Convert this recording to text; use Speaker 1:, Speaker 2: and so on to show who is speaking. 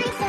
Speaker 1: Hi,